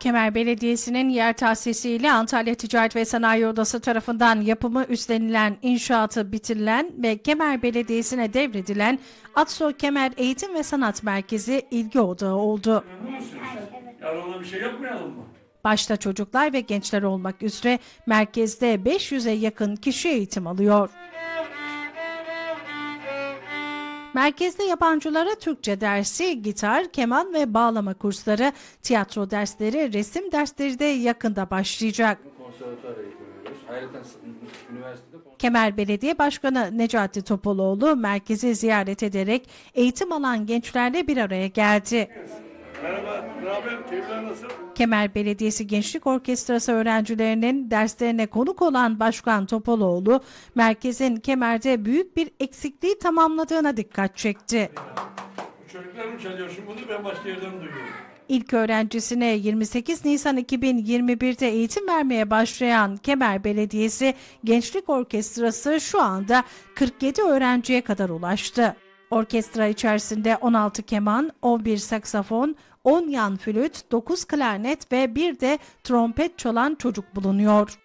Kemer Belediyesi'nin yer tahsisiyle Antalya Ticaret ve Sanayi Odası tarafından yapımı üstlenilen, inşaatı bitirilen ve Kemer Belediyesi'ne devredilen Atso Kemer Eğitim ve Sanat Merkezi ilgi odağı oldu. Yani ona bir şey yapmayalım mı? Başta çocuklar ve gençler olmak üzere merkezde 500'e yakın kişi eğitim alıyor. Merkezde yabancılara Türkçe dersi, gitar, keman ve bağlama kursları, tiyatro dersleri, resim dersleri de yakında başlayacak. Kemer Belediye Başkanı Necati Topaloğlu merkezi ziyaret ederek eğitim alan gençlerle bir araya geldi. Merhaba, ne haber? Keyifler nasıl? Kemer Belediyesi Gençlik Orkestrası öğrencilerinin derslerine konuk olan Başkan Topaloğlu, merkezin Kemer'de büyük bir eksikliği tamamladığına dikkat çekti. Çocuklarım çalıyor şimdi bunu ben başka yerden duyuyorum. İlk öğrencisine 28 Nisan 2021'de eğitim vermeye başlayan Kemer Belediyesi Gençlik Orkestrası şu anda 47 öğrenciye kadar ulaştı. Orkestra içerisinde 16 keman, 11 saksafon, 10 yan flüt, 9 klarnet ve bir de trompet çalan çocuk bulunuyor.